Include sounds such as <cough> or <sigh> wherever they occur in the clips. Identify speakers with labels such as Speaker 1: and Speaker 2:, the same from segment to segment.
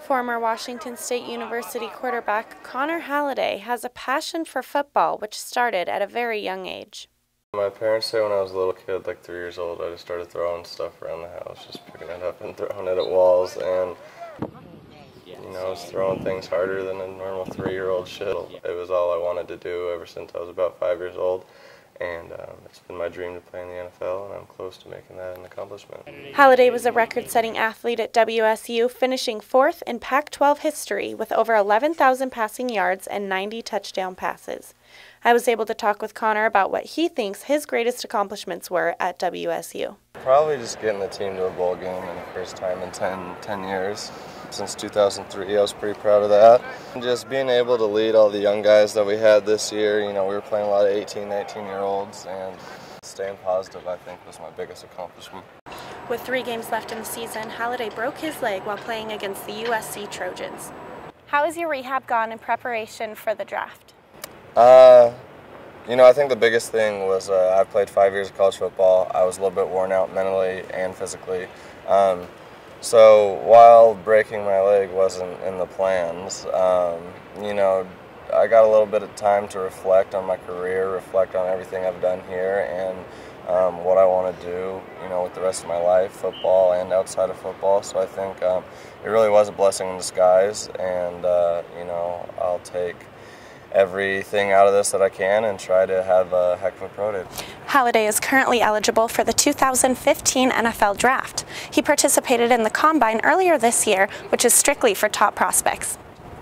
Speaker 1: Former Washington State University quarterback Connor Halliday has a passion for football, which started at a very young age.
Speaker 2: My parents say when I was a little kid, like three years old, I just started throwing stuff around the house, just picking it up and <laughs> throwing it at walls, and you know, I was throwing things harder than a normal three-year-old should. It was all I wanted to do ever since I was about five years old and um, it's been my dream to play in the NFL, and I'm close to making that an accomplishment.
Speaker 1: Halliday was a record setting athlete at WSU, finishing fourth in Pac 12 history with over 11,000 passing yards and 90 touchdown passes. I was able to talk with Connor about what he thinks his greatest accomplishments were at WSU.
Speaker 2: Probably just getting the team to a bowl game in the first time in 10, 10 years. Since 2003, I was pretty proud of that. And just being able to lead all the young guys that we had this year, you know, we were playing a lot of 18, 19 year olds, and staying positive, I think, was my biggest accomplishment.
Speaker 1: With three games left in the season, Halliday broke his leg while playing against the USC Trojans. How has your rehab gone in preparation for the draft?
Speaker 2: Uh, you know, I think the biggest thing was uh, I've played five years of college football. I was a little bit worn out mentally and physically. Um, so while breaking my leg wasn't in the plans, um, you know, I got a little bit of time to reflect on my career, reflect on everything I've done here, and um, what I want to do, you know, with the rest of my life, football and outside of football. So I think um, it really was a blessing in disguise, and uh, you know, I'll take everything out of this that I can and try to have a heck of a pro day.
Speaker 1: Halliday is currently eligible for the 2015 NFL Draft. He participated in the Combine earlier this year, which is strictly for top prospects.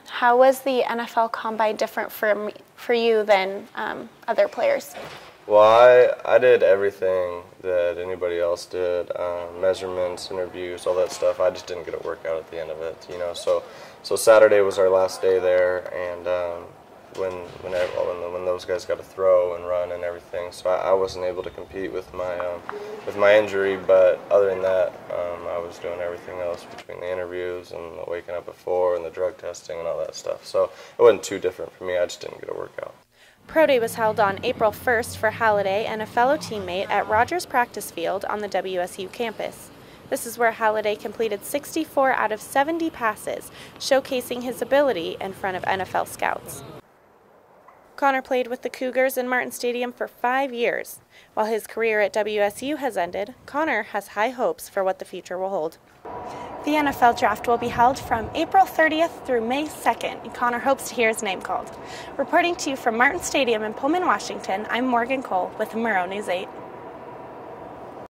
Speaker 1: How was the NFL Combine different for, for you than um, other players?
Speaker 2: Well, I, I did everything that anybody else did, um, measurements, interviews, all that stuff. I just didn't get a workout at the end of it, you know. So, so Saturday was our last day there, and um, when when, when those guys got to throw and run and everything. So I, I wasn't able to compete with my um, with my injury, but other than that, um, I was doing everything else between the interviews and the waking up before and the drug testing and all that stuff. So it wasn't too different for me. I just didn't get a workout.
Speaker 1: Pro Day was held on April 1st for Halliday and a fellow teammate at Rogers Practice Field on the WSU campus. This is where Halliday completed 64 out of 70 passes, showcasing his ability in front of NFL scouts. Connor played with the Cougars in Martin Stadium for five years. While his career at WSU has ended, Connor has high hopes for what the future will hold. The NFL draft will be held from April 30th through May 2nd, and Connor hopes to hear his name called. Reporting to you from Martin Stadium in Pullman, Washington, I'm Morgan Cole with Murrow News 8.